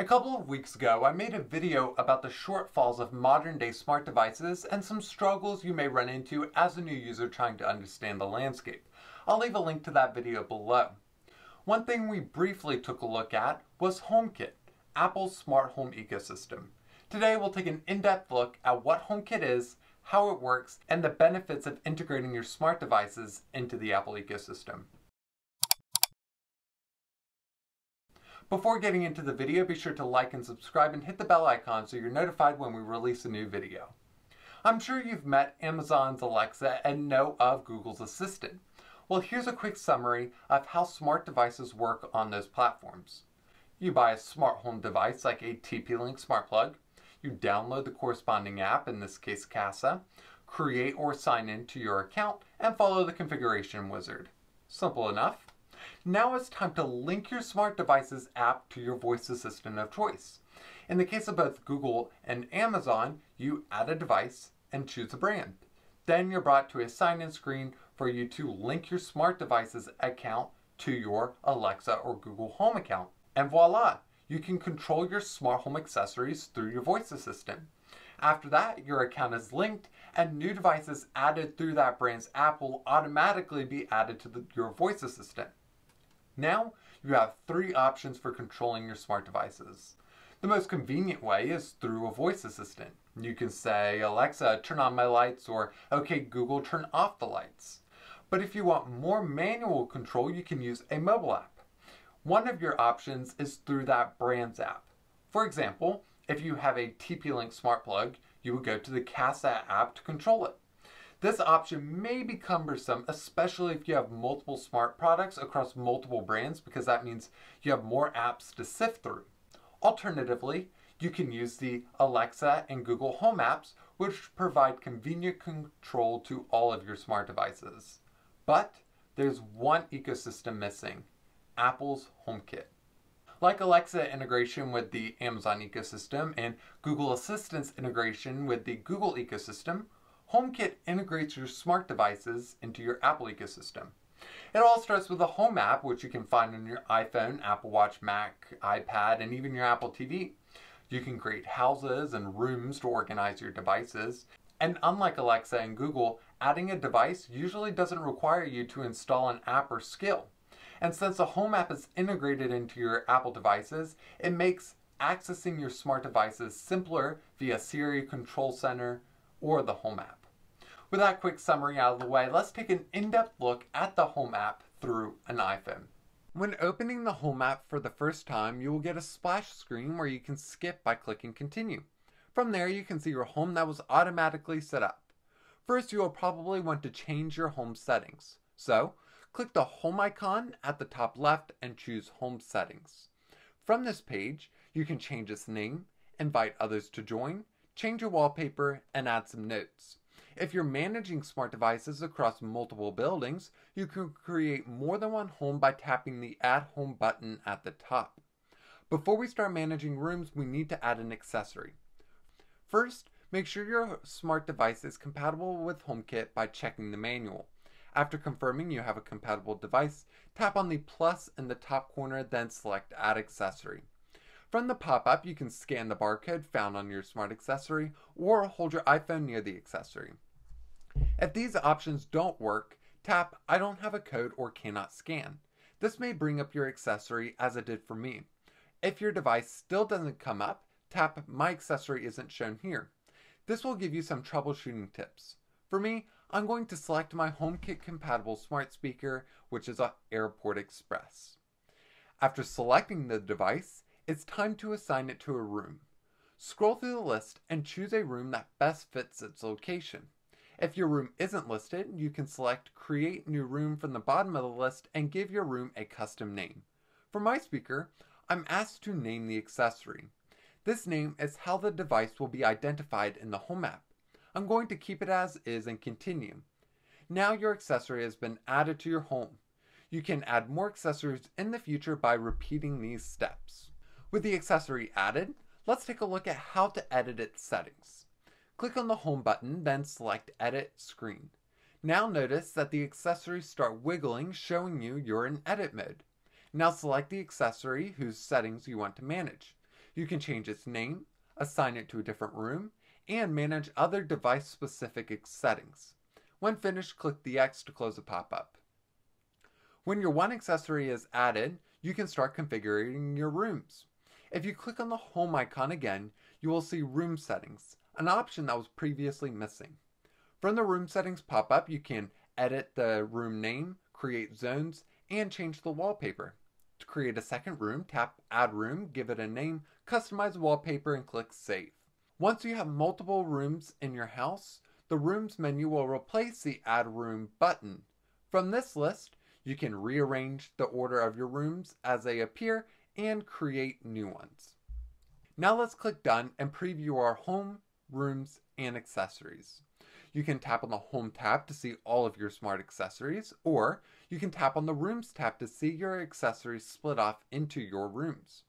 A couple of weeks ago, I made a video about the shortfalls of modern day smart devices and some struggles you may run into as a new user trying to understand the landscape. I'll leave a link to that video below. One thing we briefly took a look at was HomeKit, Apple's smart home ecosystem. Today we'll take an in-depth look at what HomeKit is, how it works, and the benefits of integrating your smart devices into the Apple ecosystem. Before getting into the video, be sure to like and subscribe and hit the bell icon so you're notified when we release a new video. I'm sure you've met Amazon's Alexa and know of Google's Assistant. Well, here's a quick summary of how smart devices work on those platforms. You buy a smart home device like a TP-Link smart plug, you download the corresponding app, in this case Kasa, create or sign in to your account, and follow the configuration wizard. Simple enough. Now it's time to link your smart device's app to your voice assistant of choice. In the case of both Google and Amazon, you add a device and choose a brand. Then you're brought to a sign-in screen for you to link your smart device's account to your Alexa or Google Home account. And voila, you can control your smart home accessories through your voice assistant. After that, your account is linked and new devices added through that brand's app will automatically be added to the, your voice assistant. Now, you have three options for controlling your smart devices. The most convenient way is through a voice assistant. You can say, Alexa, turn on my lights, or OK Google, turn off the lights. But if you want more manual control, you can use a mobile app. One of your options is through that brand's app. For example, if you have a TP-Link smart plug, you would go to the Kasa app to control it. This option may be cumbersome, especially if you have multiple smart products across multiple brands, because that means you have more apps to sift through. Alternatively, you can use the Alexa and Google Home apps, which provide convenient control to all of your smart devices. But there's one ecosystem missing, Apple's HomeKit. Like Alexa integration with the Amazon ecosystem and Google Assistant's integration with the Google ecosystem, HomeKit integrates your smart devices into your Apple ecosystem. It all starts with the Home app, which you can find on your iPhone, Apple Watch, Mac, iPad, and even your Apple TV. You can create houses and rooms to organize your devices. And unlike Alexa and Google, adding a device usually doesn't require you to install an app or skill. And since the Home app is integrated into your Apple devices, it makes accessing your smart devices simpler via Siri Control Center or the Home app. With that quick summary out of the way, let's take an in-depth look at the Home app through an iPhone. When opening the Home app for the first time, you will get a splash screen where you can skip by clicking Continue. From there, you can see your home that was automatically set up. First, you will probably want to change your home settings. So, click the Home icon at the top left and choose Home Settings. From this page, you can change its name, invite others to join, change your wallpaper, and add some notes. If you're managing smart devices across multiple buildings, you can create more than one home by tapping the Add Home button at the top. Before we start managing rooms, we need to add an accessory. First, make sure your smart device is compatible with HomeKit by checking the manual. After confirming you have a compatible device, tap on the plus in the top corner, then select Add Accessory. From the pop-up, you can scan the barcode found on your smart accessory or hold your iPhone near the accessory. If these options don't work, tap I don't have a code or cannot scan. This may bring up your accessory as it did for me. If your device still doesn't come up, tap My accessory isn't shown here. This will give you some troubleshooting tips. For me, I'm going to select my HomeKit compatible smart speaker, which is a Airport Express. After selecting the device, it's time to assign it to a room. Scroll through the list and choose a room that best fits its location. If your room isn't listed, you can select Create New Room from the bottom of the list and give your room a custom name. For my speaker, I'm asked to name the accessory. This name is how the device will be identified in the Home app. I'm going to keep it as is and continue. Now your accessory has been added to your home. You can add more accessories in the future by repeating these steps. With the accessory added, let's take a look at how to edit its settings. Click on the Home button, then select Edit Screen. Now notice that the accessories start wiggling, showing you you're in edit mode. Now select the accessory whose settings you want to manage. You can change its name, assign it to a different room, and manage other device specific settings. When finished, click the X to close the pop-up. When your one accessory is added, you can start configuring your rooms. If you click on the home icon again, you will see room settings, an option that was previously missing. From the room settings pop-up, you can edit the room name, create zones, and change the wallpaper. To create a second room, tap Add Room, give it a name, customize wallpaper, and click Save. Once you have multiple rooms in your house, the Rooms menu will replace the Add Room button. From this list, you can rearrange the order of your rooms as they appear and create new ones. Now let's click Done and preview our home, rooms, and accessories. You can tap on the Home tab to see all of your smart accessories, or you can tap on the Rooms tab to see your accessories split off into your rooms.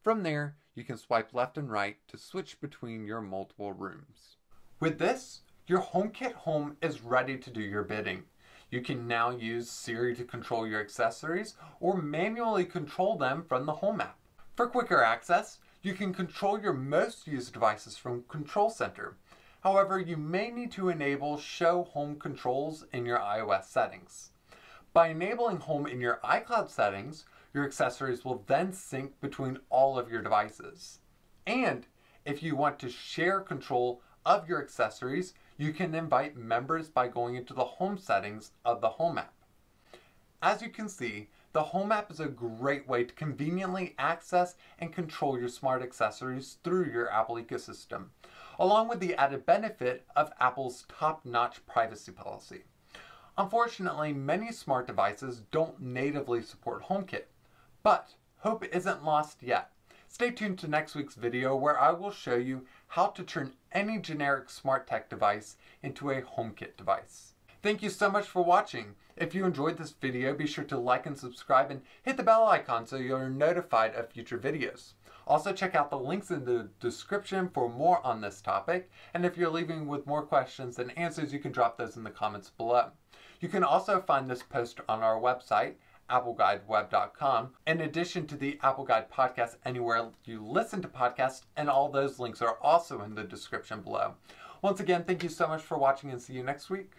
From there, you can swipe left and right to switch between your multiple rooms. With this, your HomeKit home is ready to do your bidding. You can now use Siri to control your accessories or manually control them from the Home app. For quicker access, you can control your most used devices from Control Center. However, you may need to enable Show Home Controls in your iOS settings. By enabling Home in your iCloud settings, your accessories will then sync between all of your devices. And if you want to share control of your accessories, you can invite members by going into the home settings of the Home app. As you can see, the Home app is a great way to conveniently access and control your smart accessories through your Apple ecosystem along with the added benefit of Apple's top-notch privacy policy. Unfortunately, many smart devices don't natively support HomeKit, but hope isn't lost yet. Stay tuned to next week's video where I will show you how to turn any generic smart tech device into a HomeKit device. Thank you so much for watching. If you enjoyed this video, be sure to like and subscribe and hit the bell icon so you're notified of future videos. Also check out the links in the description for more on this topic, and if you're leaving with more questions than answers, you can drop those in the comments below. You can also find this post on our website, appleguideweb.com, in addition to the Apple Guide podcast anywhere you listen to podcasts, and all those links are also in the description below. Once again, thank you so much for watching and see you next week.